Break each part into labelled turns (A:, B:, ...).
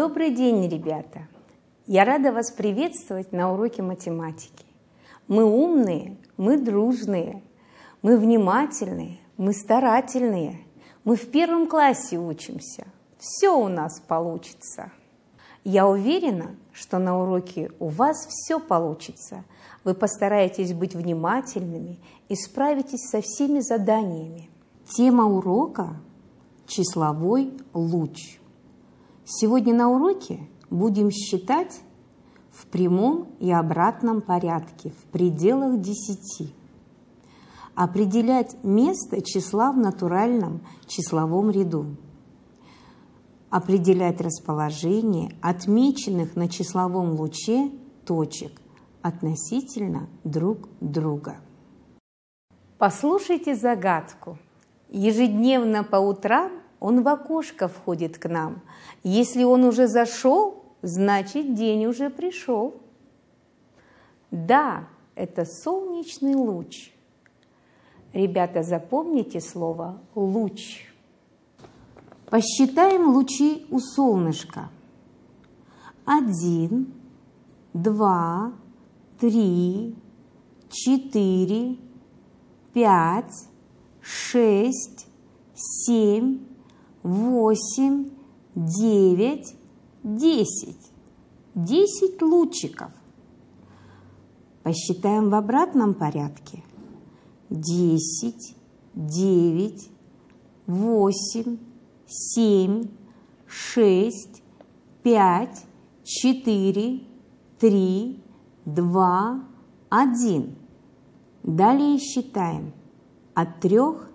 A: Добрый день, ребята! Я рада вас приветствовать на уроке математики. Мы умные, мы дружные, мы внимательные, мы старательные, мы в первом классе учимся. Все у нас получится. Я уверена, что на уроке у вас все получится. Вы постараетесь быть внимательными и справитесь со всеми заданиями. Тема урока – числовой луч. Сегодня на уроке будем считать в прямом и обратном порядке, в пределах десяти. Определять место числа в натуральном числовом ряду. Определять расположение отмеченных на числовом луче точек относительно друг друга. Послушайте загадку. Ежедневно по утрам он в окошко входит к нам. Если он уже зашел, значит день уже пришел. Да, это солнечный луч. Ребята, запомните слово «луч». Посчитаем лучи у солнышка. Один, два, три, четыре, пять, шесть, семь, восемь, девять, десять. Десять лучиков. Посчитаем в обратном порядке. Десять, девять, восемь, семь, шесть, пять, четыре, три, два, один. Далее считаем от трех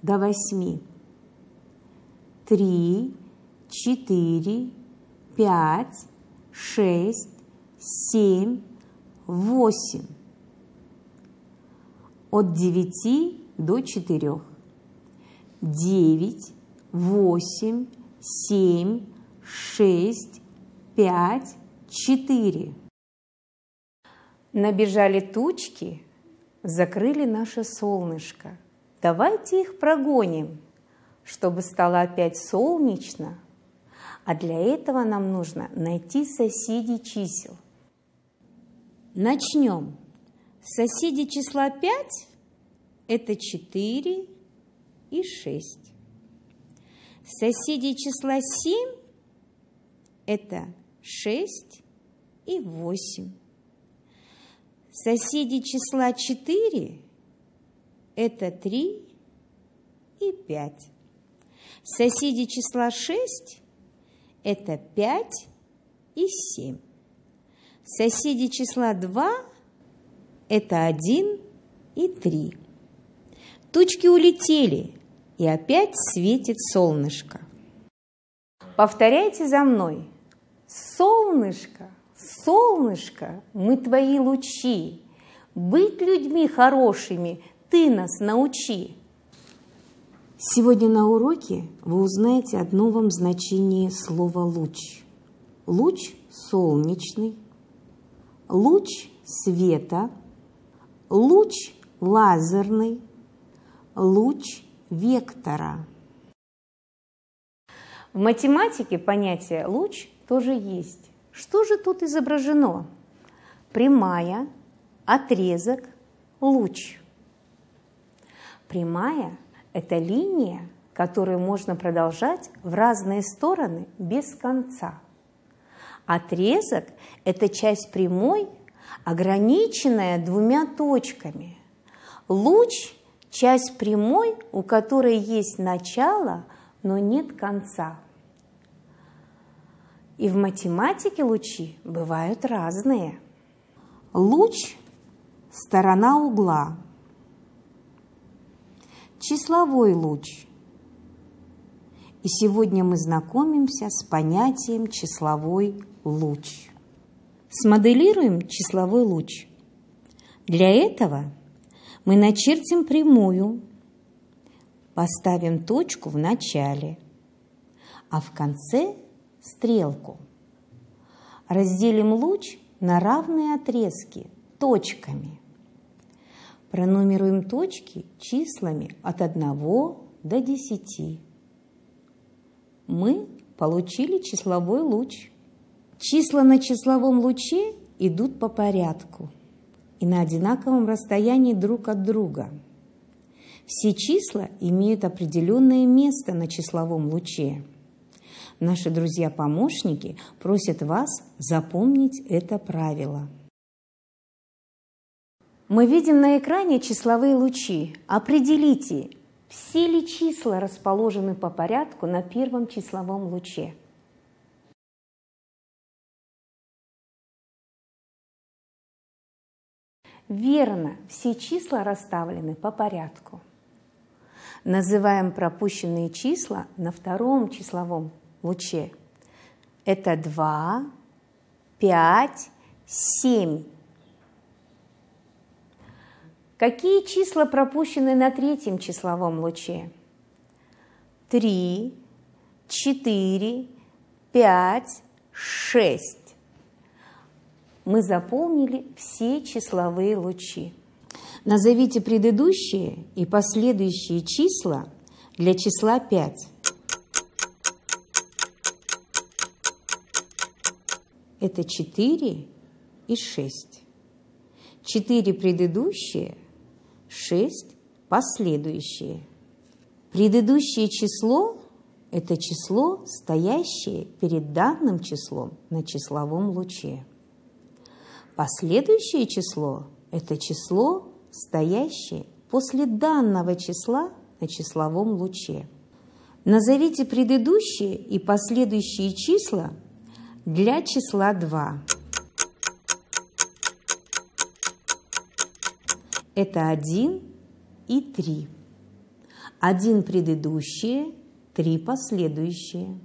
A: до восьми три, четыре, пять, шесть, семь, восемь. От девяти до четырех. Девять, восемь, семь, шесть, пять, четыре. Набежали тучки, закрыли наше солнышко. Давайте их прогоним чтобы стало опять солнечно, а для этого нам нужно найти соседей чисел. Начнем. Соседи числа 5 – это 4 и 6. Соседи числа 7 – это 6 и 8. Соседи числа 4 – это 3 и 5. Соседи числа 6 – это 5 и 7. Соседи числа 2 – это 1 и 3. Тучки улетели, и опять светит солнышко. Повторяйте за мной. Солнышко, солнышко, мы твои лучи. Быть людьми хорошими ты нас научи. Сегодня на уроке вы узнаете о новом значении слова «луч». Луч солнечный, луч света, луч лазерный, луч вектора. В математике понятие «луч» тоже есть. Что же тут изображено? Прямая, отрезок, луч. Прямая – это линия, которую можно продолжать в разные стороны без конца. Отрезок – это часть прямой, ограниченная двумя точками. Луч – часть прямой, у которой есть начало, но нет конца. И в математике лучи бывают разные. Луч – сторона угла – числовой луч. И сегодня мы знакомимся с понятием числовой луч. Смоделируем числовой луч. Для этого мы начертим прямую, поставим точку в начале, а в конце стрелку. Разделим луч на равные отрезки точками – Пронумеруем точки числами от 1 до 10. Мы получили числовой луч. Числа на числовом луче идут по порядку и на одинаковом расстоянии друг от друга. Все числа имеют определенное место на числовом луче. Наши друзья-помощники просят вас запомнить это правило. Мы видим на экране числовые лучи. Определите, все ли числа расположены по порядку на первом числовом луче. Верно, все числа расставлены по порядку. Называем пропущенные числа на втором числовом луче. Это 2, 5, 7. Какие числа пропущены на третьем числовом луче? 3, 4, 5, 6. Мы заполнили все числовые лучи. Назовите предыдущие и последующие числа для числа 5. Это 4 и 6. 4 предыдущие, 6 последующие. Предыдущее число – это число, стоящее перед данным числом на числовом луче. Последующее число – это число, стоящее после данного числа на числовом луче. Назовите предыдущие и последующие числа – для числа 2. Это 1 и 3. Один предыдущие, три последующие.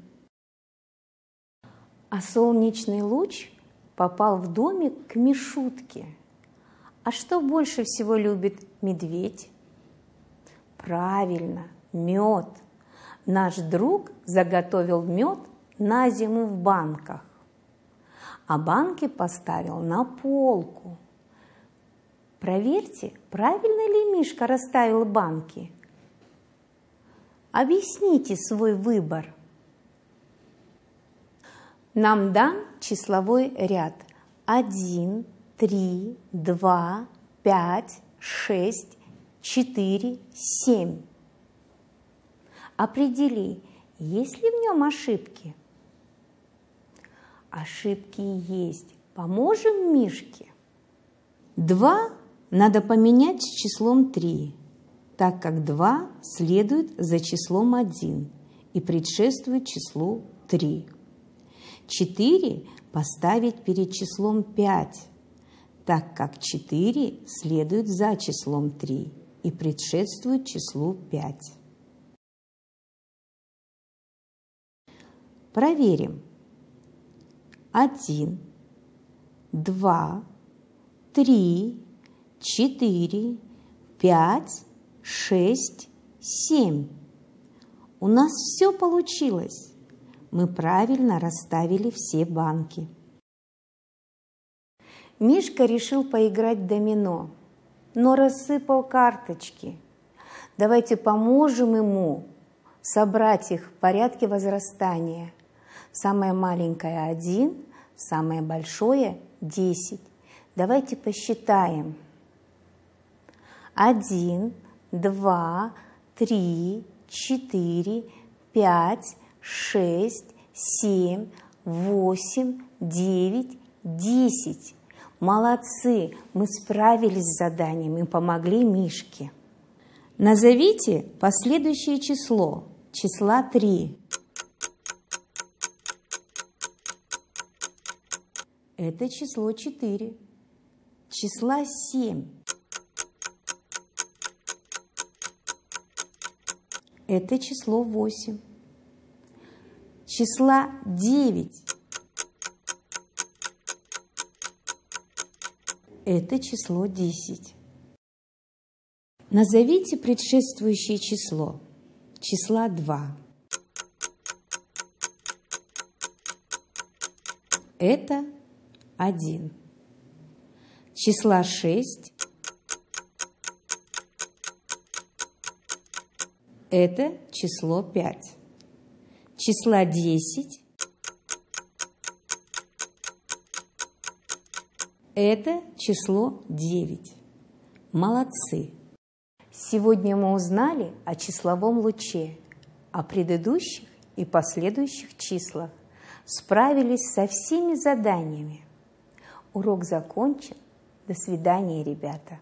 A: А солнечный луч попал в домик к Мишутке. А что больше всего любит медведь? Правильно, мед. Наш друг заготовил мед на зиму в банках а банки поставил на полку. Проверьте, правильно ли Мишка расставил банки. Объясните свой выбор. Нам дан числовой ряд 1, 3, 2, 5, 6, 4, 7. Определи, есть ли в нем ошибки – Ошибки есть. Поможем Мишке? Два надо поменять с числом три, так как два следует за числом один и предшествует числу три. Четыре поставить перед числом пять, так как четыре следует за числом три и предшествует числу пять. Проверим один, два, три, четыре, пять, шесть, семь. У нас все получилось. Мы правильно расставили все банки. Мишка решил поиграть в домино, но рассыпал карточки. Давайте поможем ему собрать их в порядке возрастания – Самое маленькое – 1, самое большое – 10. Давайте посчитаем. 1, 2, 3, 4, 5, 6, 7, 8, 9, 10. Молодцы, мы справились с заданием и помогли Мишке. Назовите последующее число, числа 3. Это число 4. Числа 7. Это число 8. Числа 9. Это число 10. Назовите предшествующее число. Числа 2. Это 1. Числа 6 – это число 5. числа 10 это число 9. Молодцы! Сегодня мы узнали о числовом луче, о предыдущих и последующих числах, справились со всеми заданиями. Урок закончен. До свидания, ребята!